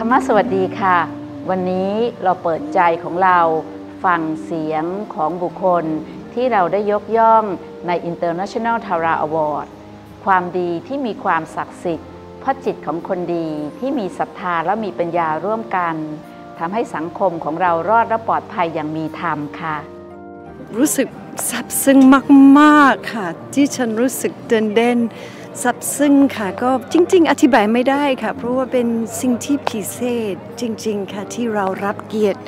ธรรมสวัสดีค่ะ วันนี้เราเปิดใจของเราฟังเสียงของบุคคลที่เราได้ยกย่องใน International Tara Award ความดีที่มีความศักดิ์สิทธิ์ เพราะจิตของคนดีที่มีศรัทธาและมีปัญญาร่วมกันทำให้สังคมของเรารอดและปลอดภัยอย่างมีธรรมค่ะ รู้สึกซาบซึ้งมาก ๆ ค่ะ ที่ฉันรู้สึกเดินเด่น ซาบซึ้งค่ะก็จริง ๆ อธิบายไม่ได้ค่ะ เพราะว่าเป็นสิ่งที่พิเศษจริง ๆ ค่ะที่เรารับเกียรติ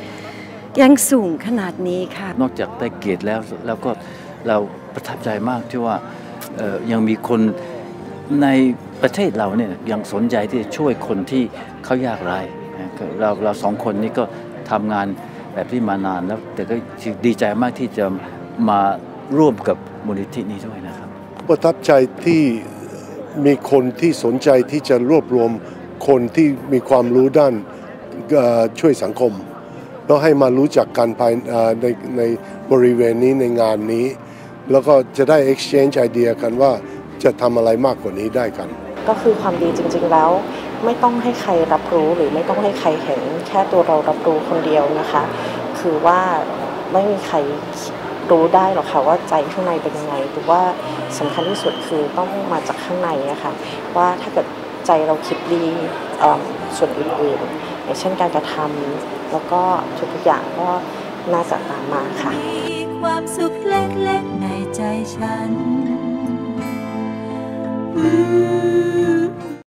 อยังสูงขนาดนี้ค่ะ นอกจากได้เกียรติแล้วแล้วก็เราประทับใจมากที่ว่าเอ่อยังมีคนในประเทศเราเนี่ยยังสนใจที่จะช่วยคนที่เขายากไร้นะก็เราเราสองคนนี้ก็ทำงานแบบที่มานานแล้ว แต่ก็ดีใจมากที่จะมาร่วมกับมูลนิธินี้ด้วยนะครับ ประทับใจที่ มีคนที่สนใจที่จะรวบรวมคนที่มีความรู้ด้านช่วยสังคม แล้วให้มารู้จักกันภายในในบริเวณนี้ในงานนี้ แล้วก็จะได้ exchange ไอเดียกันว่าจะทำอะไรมากกว่านี้ได้กัน ก็คือความดีจริง ๆแล้ว ไม่ต้องให้ใครรับรู้หรือไม่ต้องให้ใครเห็น แค่ตัวเรารับรู้คนเดียวนะคะ คือว่าไม่มีใคร รู้ได้หรอกค่ะว่าใจข้างในเป็นยังไงหรือว่าสำคัญที่สุดคือต้องมาจากข้างในอะคะว่าถ้าเกิดใจเราคิดดีส่วนอื่นๆอย่างเช่นการกระทำแล้วก็ทุกๆอย่างก็น่าจะตามมาค่ะมีความสุขเล็กๆในใจฉันอื